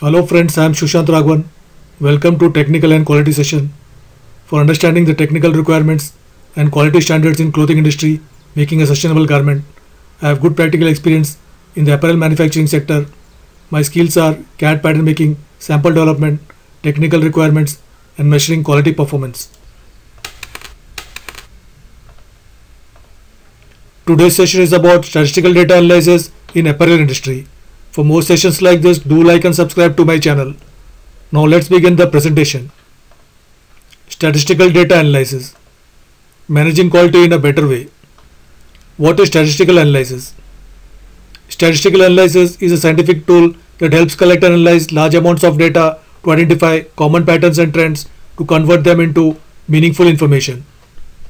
Hello friends, I am Shushant Raghavan. Welcome to Technical and Quality Session. For understanding the technical requirements and quality standards in clothing industry, making a sustainable garment, I have good practical experience in the apparel manufacturing sector. My skills are CAD pattern making, sample development, technical requirements, and measuring quality performance. Today's session is about statistical data analysis in apparel industry. For more sessions like this, do like and subscribe to my channel. Now let's begin the presentation. Statistical data analysis. Managing quality in a better way. What is statistical analysis? Statistical analysis is a scientific tool that helps collect and analyze large amounts of data to identify common patterns and trends to convert them into meaningful information.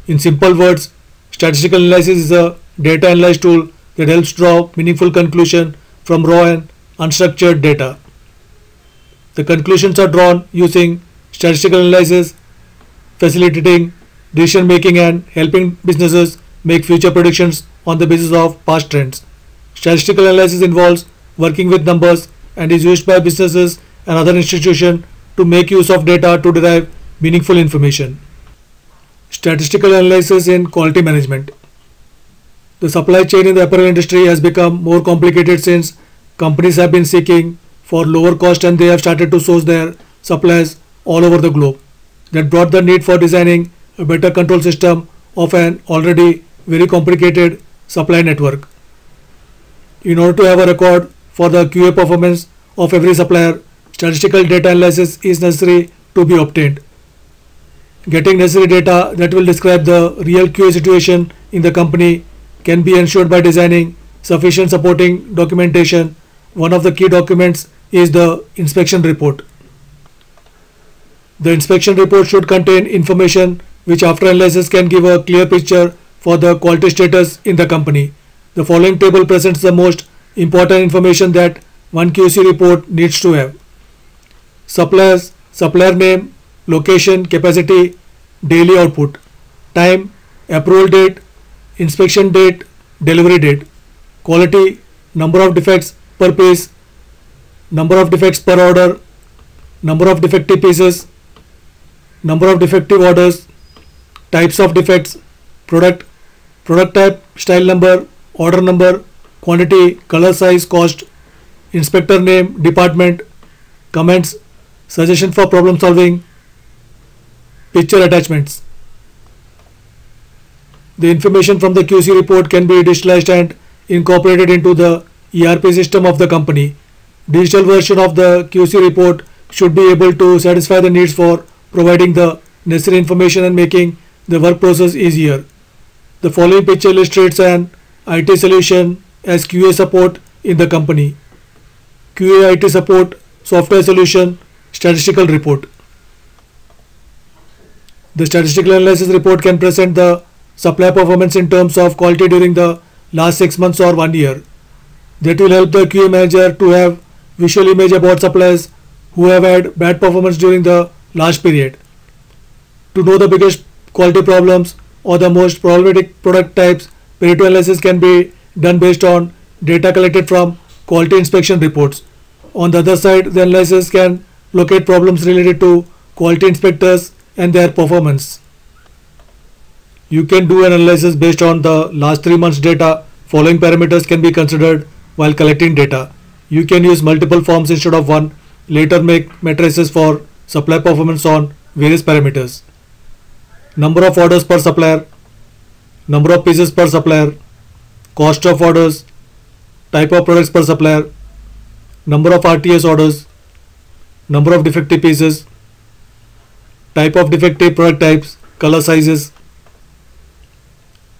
In simple words, statistical analysis is a data analysis tool that helps draw meaningful conclusion from raw and unstructured data. The conclusions are drawn using statistical analysis, facilitating decision making and helping businesses make future predictions on the basis of past trends. Statistical analysis involves working with numbers and is used by businesses and other institutions to make use of data to derive meaningful information. Statistical analysis in quality management. The supply chain in the apparel industry has become more complicated since companies have been seeking for lower cost and they have started to source their supplies all over the globe. That brought the need for designing a better control system of an already very complicated supply network. In order to have a record for the QA performance of every supplier, statistical data analysis is necessary to be obtained. Getting necessary data that will describe the real QA situation in the company can be ensured by designing sufficient supporting documentation. One of the key documents is the inspection report. The inspection report should contain information which after analysis can give a clear picture for the quality status in the company. The following table presents the most important information that one QC report needs to have. Suppliers, supplier name, location, capacity, daily output, time, approval date, inspection date, delivery date, quality, number of defects per piece, number of defects per order, number of defective pieces, number of defective orders, types of defects, product, product type, style number, order number, quantity, color size, cost, inspector name, department, comments, suggestion for problem solving, picture attachments. The information from the QC report can be digitalized and incorporated into the ERP system of the company. Digital version of the QC report should be able to satisfy the needs for providing the necessary information and making the work process easier. The following picture illustrates an IT solution as QA support in the company. QA IT support, software solution, statistical report. The statistical analysis report can present the supply performance in terms of quality during the last 6 months or 1 year. That will help the QA manager to have visual image about suppliers who have had bad performance during the last period. To know the biggest quality problems or the most problematic product types, Pareto analysis can be done based on data collected from quality inspection reports. On the other side, the analysis can locate problems related to quality inspectors and their performance. You can do an analysis based on the last 3 months data. Following parameters can be considered while collecting data. You can use multiple forms instead of one. Later make matrices for supply performance on various parameters. Number of orders per supplier, number of pieces per supplier, cost of orders, type of products per supplier, number of RTS orders, number of defective pieces, type of defective product types, color sizes,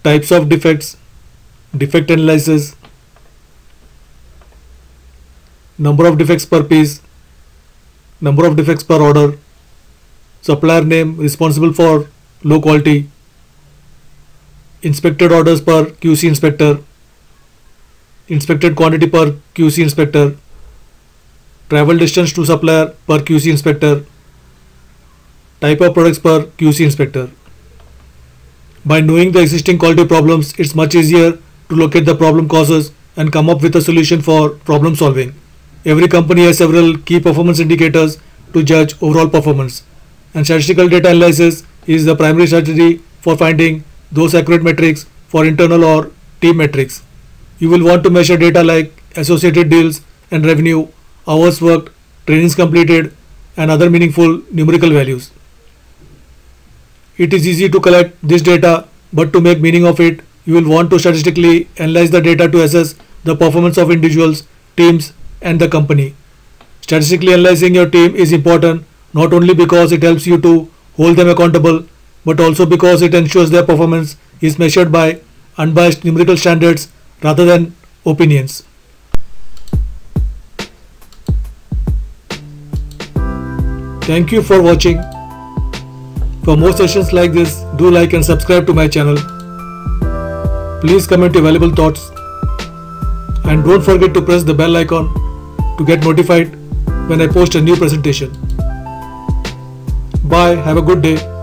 types of defects, defect analysis, number of defects per piece, number of defects per order, supplier name responsible for low quality, inspected orders per QC inspector, inspected quantity per QC inspector, travel distance to supplier per QC inspector, type of products per QC inspector. By knowing the existing quality problems, it's much easier to locate the problem causes and come up with a solution for problem solving. Every company has several key performance indicators to judge overall performance, and statistical data analysis is the primary strategy for finding those accurate metrics for internal or team metrics. You will want to measure data like associated deals and revenue, hours worked, trainings completed, and other meaningful numerical values. It is easy to collect this data, but to make meaning of it, you will want to statistically analyze the data to assess the performance of individuals, teams, and the company. Statistically analyzing your team is important not only because it helps you to hold them accountable, but also because it ensures their performance is measured by unbiased numerical standards rather than opinions. Thank you for watching. For more sessions like this, do like and subscribe to my channel. Please comment your valuable thoughts and don't forget to press the bell icon to get notified when I post a new presentation. Bye, have a good day.